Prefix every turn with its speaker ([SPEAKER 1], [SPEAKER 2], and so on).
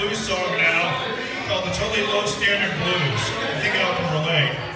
[SPEAKER 1] blues song now called the Totally Low Standard Blues. I think I can relate.